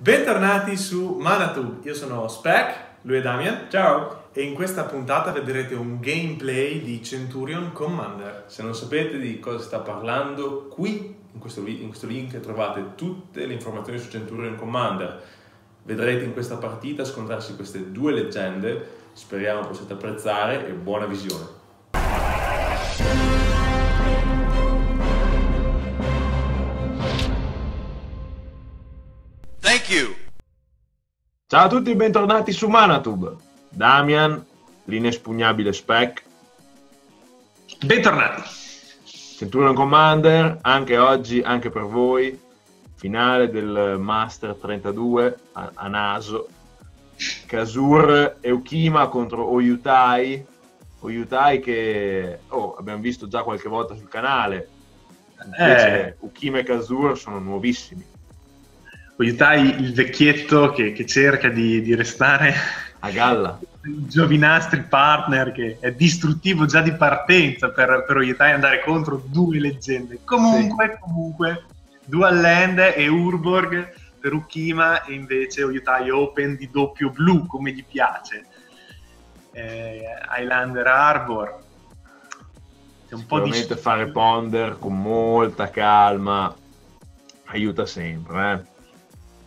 Bentornati su Manatube, io sono Spec, lui è Damian. Ciao! E in questa puntata vedrete un gameplay di Centurion Commander. Se non sapete di cosa sta parlando, qui in questo, in questo link trovate tutte le informazioni su Centurion Commander. Vedrete in questa partita scontrarsi queste due leggende, speriamo possiate apprezzare e buona visione. Ciao a tutti e bentornati su Manatube. Damian, l'inespugnabile Spec, Bentornati. Centurion Commander, anche oggi, anche per voi, finale del Master 32 a, a naso. Kazur Eukima contro Oyutai. Oyutai che oh, abbiamo visto già qualche volta sul canale. Invece Eh. Ukima e Kazur sono nuovissimi. Aiutai il vecchietto che, che cerca di, di restare A galla. il giovinastri partner che è distruttivo già di partenza per, per Oiutai andare contro due leggende. Comunque, comunque, Dual Land e Urborg per Ukima e invece Oiutai Open di doppio blu come gli piace. Eh, Highlander Harbor. È un po' di fare ponder con molta calma aiuta sempre. eh.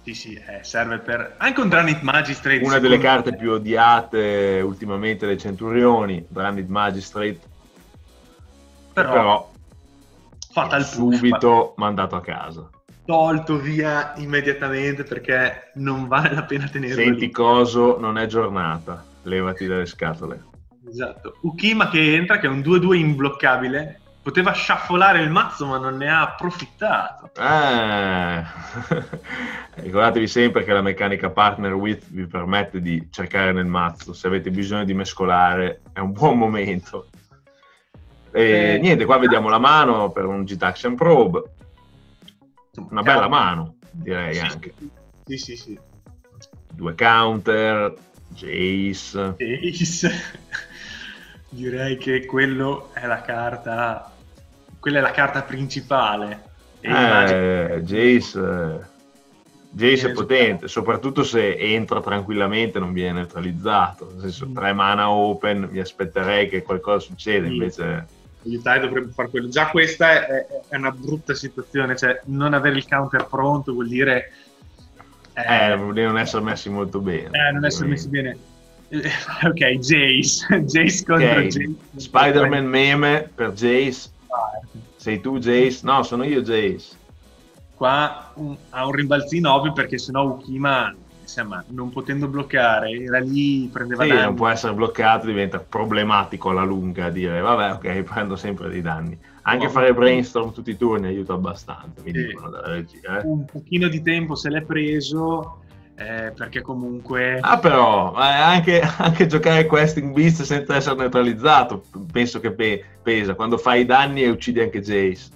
Sì, sì, eh, serve per... Anche un Dranit Magistrate. Una delle carte me. più odiate ultimamente dai Centurioni, Branded Magistrate, Però, però, fatta push, subito mandato a casa. tolto via immediatamente perché non vale la pena tenerlo Senti lì. coso, non è giornata, levati dalle scatole. Esatto. Ukima che entra, che è un 2-2 imbloccabile, poteva sciaffolare il mazzo ma non ne ha approfittato. Eh. Ricordatevi sempre che la meccanica partner with vi permette di cercare nel mazzo, se avete bisogno di mescolare è un buon momento. E Eh, niente, qua vediamo la mano per un G-Taxian Probe, una bella mano direi Sì, anche. Sì, sì, sì. Due counter, Jace, Ace. Direi che quello è la carta... Quella è la carta principale. E immagino- eh, Jace, eh, Jace è Eh, potente, soprattutto se entra tranquillamente non viene neutralizzato. Nel senso, Mm. tre mana open, mi aspetterei che qualcosa succeda, Sì. invece Aiutai dovrebbe fare quello. Già questa è, è- è una brutta situazione, cioè non avere il counter pronto vuol dire eh, vuol dire non essere messi molto bene. eh, non essere messi bene. Eh, Ok, Jace, Jace contro Ok, Jace. Spider-Man meme per Jace. Sei tu Jace? No, sono io Jace. Qua un- ha un rimbalzino ovvio perché sennò Ukima, insomma, non potendo bloccare, era lì, prendeva Sì, danni. non può essere bloccato, diventa problematico alla lunga dire vabbè, ok, prendo sempre dei danni. Anche fare brainstorm tutti i turni aiuta abbastanza, mi Sì. dicono dalla regia. eh. Un pochino di tempo se l'è preso eh, perché comunque... Ah, però, anche, anche giocare Questing Beast senza essere neutralizzato, penso che pe- pesa. Quando fai i danni e uccidi anche Jace.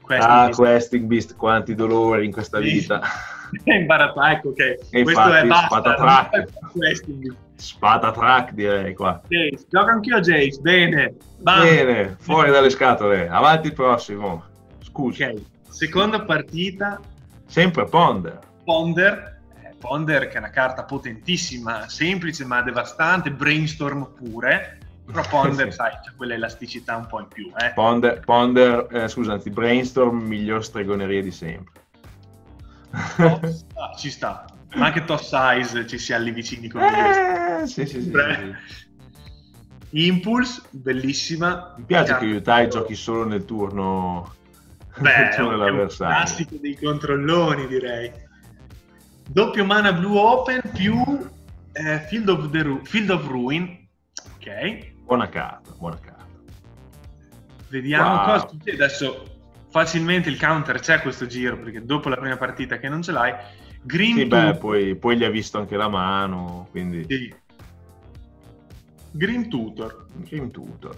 questo ah, Questing Beast, quanti dolori in questa vita. è imbarazzato, ecco, ok. E Questo infatti, è basta. spada track. questing. Spada track, direi qua. Jace, gioca anch'io Jace, bene. Bam. Bene, fuori dalle scatole. Avanti il prossimo. Scusa. Ok, seconda partita, Sempre Ponder. Ponder. Ponder che è una carta potentissima, semplice ma devastante, brainstorm pure. Però Ponder, sai, c'è quella elasticità un po' in più, eh. Ponder, Ponder eh, scusa, anzi, Brainstorm, miglior stregoneria di sempre. Toss- ah, ci sta. Ma anche Toss Size ci si alli vicini con eh, sì, sì, sì. Impulse, bellissima. Mi piace Carta- che Yutai giochi solo nel turno, Beh, nel turno un, è un dell'avversario. classico dei controlloni, direi. Doppio mana blue open più eh, Field, of Ru- Field of Ruin. Ok. Buona carta, buona carta. Vediamo Wow. cosa succede. Adesso facilmente il counter c'è questo giro, perché dopo la prima partita che non ce l'hai. Green Sì, Tutor- beh, poi, poi gli ha visto anche la mano, quindi sì. Green Tutor. Grim Tutor.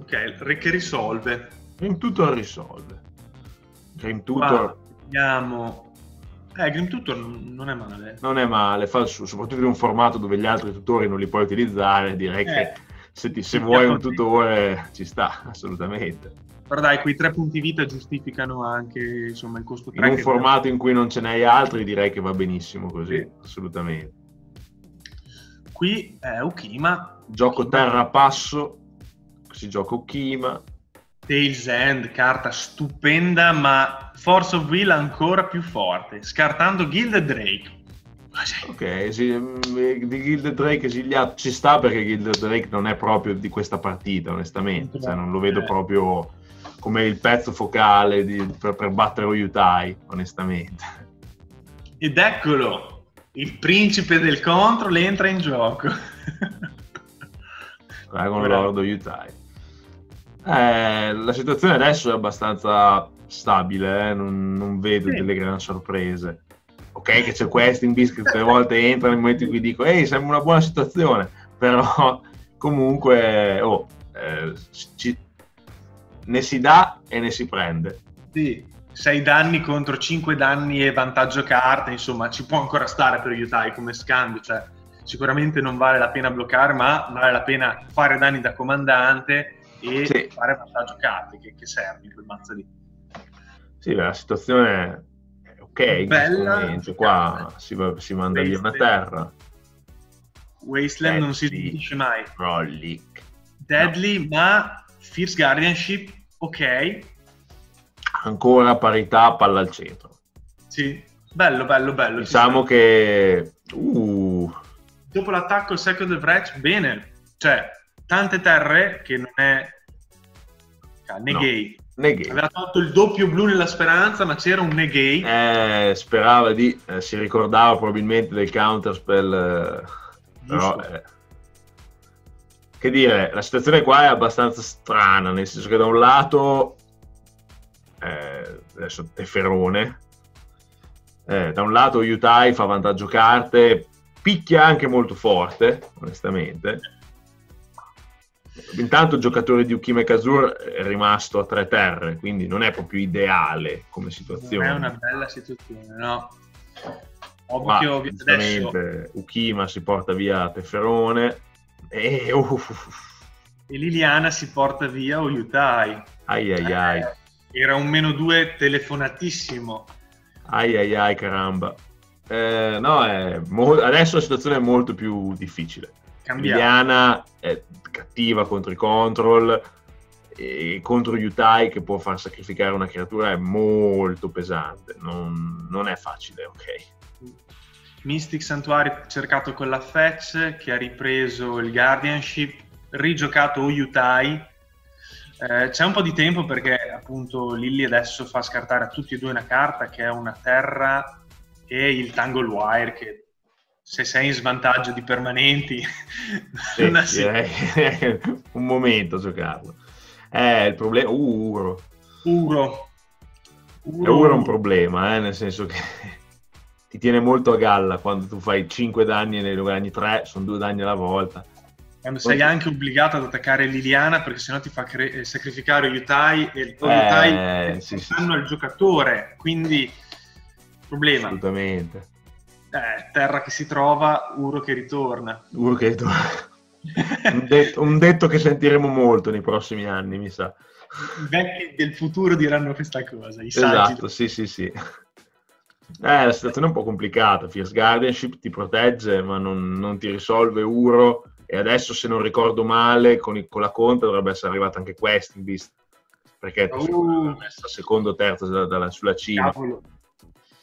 Ok, che risolve. Grim Tutor risolve. Qua Tutor Vediamo. Eh, Grim Tutor non è male. non è male, fa soprattutto in un formato dove gli altri tutori non li puoi utilizzare, direi Eh. che se, ti, se vuoi un tutore ci sta, assolutamente. Però dai, quei tre punti vita giustificano anche insomma, il costo 3. In un formato in cui non ce n'hai altri direi che va benissimo così, sì. assolutamente. Qui è Ukima. Gioco Ukima. terra passo, si gioca Ukima. Tales End, carta stupenda, ma Force of Will ancora più forte, scartando Gilded Drake. Ok, sì, mm, di Gilded Drake esiliato ci sta perché Gilded Drake non è proprio di questa partita, onestamente. Cioè, non lo vedo eh. proprio come il pezzo focale di, per, per, battere Oyutai, onestamente. Ed eccolo, il principe del control entra in gioco. Dragon Lord Oyutai. Eh, la situazione adesso è abbastanza stabile, eh? non, non, vedo sì. delle gran sorprese ok che c'è questo in bis che tutte le volte entra nel momento in cui dico ehi sembra una buona situazione però comunque oh, eh, ci, ne si dà e ne si prende sì 6 danni contro 5 danni e vantaggio carte insomma ci può ancora stare per aiutare come scambio cioè sicuramente non vale la pena bloccare ma vale la pena fare danni da comandante e sì. fare vantaggio carte che, che serve in quel mazzo lì sì, la situazione ok, Bella, qua si, si manda via una terra. Wasteland Deadly, non si smentisce mai. Rollick. Deadly, no. ma Fierce Guardianship, ok. Ancora parità, palla al centro. Sì, bello, bello, bello. Diciamo che... Uh. Dopo l'attacco il second wretch, bene. Cioè, tante terre che non è... Negate. No. Negate. Aveva tolto il doppio blu nella speranza, ma c'era un negate. Eh, sperava di, eh, si ricordava probabilmente del counterspell, eh, però... Eh, che dire, la situazione qua è abbastanza strana, nel senso che da un lato, eh, adesso Teferone, eh, da un lato Utah fa vantaggio carte, picchia anche molto forte, onestamente, Intanto il giocatore di Ukime Kazur è rimasto a tre terre, quindi non è proprio ideale come situazione. Non è una bella situazione, no? Ovvio che adesso... Ukima si porta via Teferone e... Uh, e Liliana si porta via Oyutai. Ai ai ai. Era un meno due telefonatissimo. Ai ai ai caramba. Eh, no, mo- adesso la situazione è molto più difficile. Liliana è cattiva contro i control e contro Yutai che può far sacrificare una creatura è molto pesante, non, non è facile, ok. Mystic Sanctuary cercato con la Fetch che ha ripreso il Guardianship, rigiocato Uyutai. Eh, c'è un po' di tempo perché appunto Lilly adesso fa scartare a tutti e due una carta che è una terra e il Tangle Wire che se sei in svantaggio di permanenti, sì, direi, un momento a giocarlo. Eh, il problema... Uh, Uro. Uro. Uro. Uro è un problema, eh, nel senso che ti tiene molto a galla quando tu fai 5 danni e ne guadagni 3, sono 2 danni alla volta. Quando sei anche obbligato ad attaccare Liliana perché sennò ti fa cre- eh, sacrificare Yutai e il tuo eh, Yutai sì, sì, sì. il giocatore, quindi problema. Assolutamente eh, terra che si trova, Uro che ritorna. Uro che ritorna. un, detto, un, detto, che sentiremo molto nei prossimi anni, mi sa. I vecchi del futuro diranno questa cosa. Esatto, sì, sì, sì. Eh, la situazione è un po' complicata. Fierce Guardianship ti protegge, ma non, non ti risolve Uro. E adesso, se non ricordo male, con, il, con la conta dovrebbe essere arrivata anche Questing Beast. Perché uh, messa secondo o terzo da, da, sulla cima. Cavolo.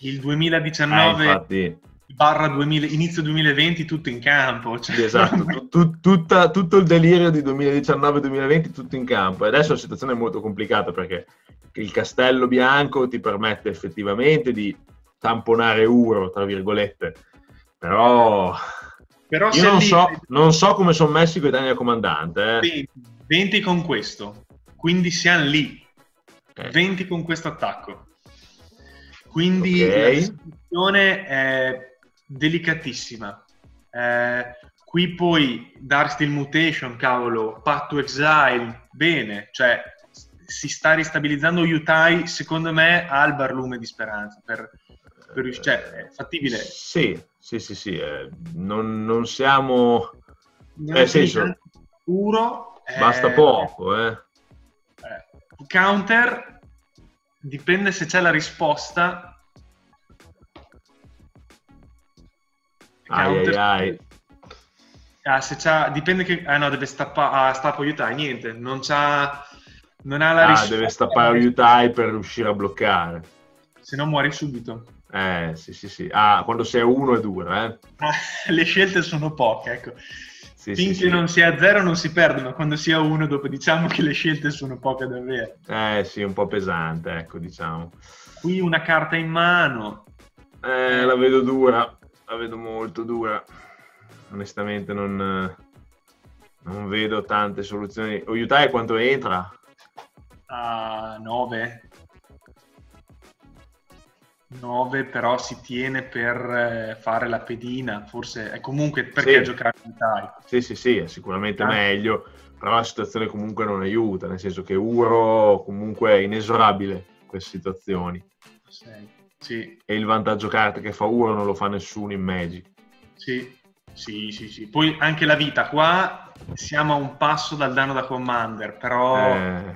Il 2019 eh, infatti, barra 2000, inizio 2020 tutto in campo. Cioè... Esatto, tu, tu, tutta, tutto il delirio di 2019-2020 tutto in campo. E adesso la situazione è molto complicata perché il castello bianco ti permette effettivamente di tamponare Uro, tra virgolette, però... Però io non, lì... so, non, so, come sono messi quei danni al comandante. Eh. 20 con questo, quindi siamo lì. Eh. 20 con questo attacco. Quindi okay. la situazione è delicatissima. Eh, qui poi darti il mutation, cavolo, Path to Exile, bene, cioè si sta ristabilizzando Yutai, secondo me ha il barlume di speranza per, per cioè, è fattibile. Sì, sì, sì, sì, eh, non, non, siamo... Non eh, senso, Uro. Basta eh, poco, eh. eh, Counter, dipende se c'è la risposta. Ai, ai, ai. Ah, se c'ha, dipende che... Ah no, deve stappare... Ah, stappo aiutare, niente. Non c'ha... Non ha la Ah, risposta. deve stappare aiutai per riuscire a bloccare. Se no muori subito. Eh, sì, sì, sì. Ah, quando sei uno è dura, eh. Le scelte sono poche, ecco. Sì, Finché sì. non si è a zero non si perde, ma quando si è a uno dopo diciamo che le scelte sono poche davvero. Eh, sì, un po' pesante, ecco, diciamo. Qui una carta in mano. Eh, la vedo dura, la vedo molto dura. Onestamente non, non vedo tante soluzioni. Oyutai quanto entra? a 9 9 però si tiene per eh, fare la pedina forse è comunque perché Sì. giocare in Thai Sì, sì, sì, è sicuramente Ah. meglio, però la situazione comunque non aiuta, nel senso che Uro comunque è inesorabile in queste situazioni. Sei. sì E il vantaggio carte che fa Uro non lo fa nessuno in Magic. sì sì sì sì poi anche la vita qua siamo a un passo dal danno da commander però Eh,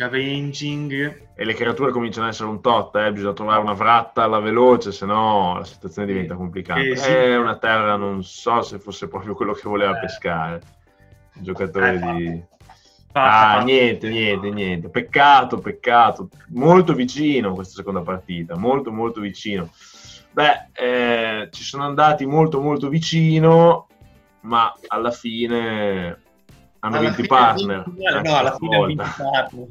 scavenging e le creature cominciano ad essere un tot, eh, bisogna trovare una vratta alla veloce, se no la situazione diventa complicata. Eh, sì. È una terra, non so se fosse proprio quello che voleva Eh. pescare. Il giocatore Eh, di... Passa, Ah, passa. niente, niente, niente. Peccato, peccato. Molto vicino questa seconda partita, molto, molto vicino. Beh, eh, ci sono andati molto, molto vicino, ma alla fine hanno Alla vinto i fine ha partner. vinto uguale, anche no alla fine vinto i partner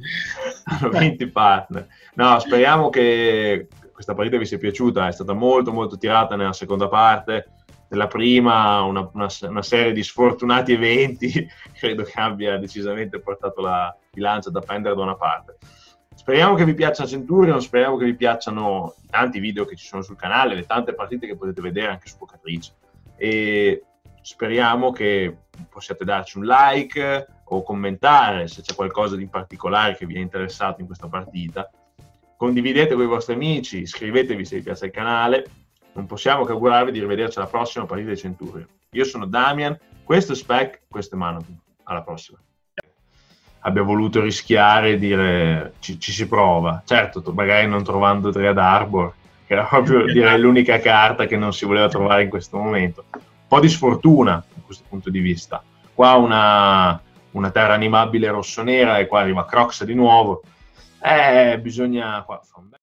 hanno vinto i partner. No, speriamo che questa partita vi sia piaciuta, è stata molto molto tirata nella seconda parte. Nella prima una, una- una serie di sfortunati eventi credo che abbia decisamente portato la bilancia da pendere da una parte. Speriamo che vi piaccia Centurion, speriamo che vi piacciono i tanti video che ci sono sul canale, le tante partite che potete vedere anche su Pocatrice. E speriamo che possiate darci un like o commentare se c'è qualcosa di particolare che vi è interessato in questa partita. Condividete con i vostri amici, iscrivetevi se vi piace il canale. Non possiamo che augurarvi di rivederci alla prossima partita di Centurion. Io sono Damian, questo è Spec, questo è Manoton. Alla prossima. Abbia voluto rischiare e dire ci, ci si prova. Certo, to- magari non trovando Dread Arbor, che era proprio direi l'unica carta che non si voleva trovare in questo momento. Po' di sfortuna da questo punto di vista. Qua una, una terra animabile rossonera e qua arriva Crocs di nuovo. Eh, bisogna... Qua,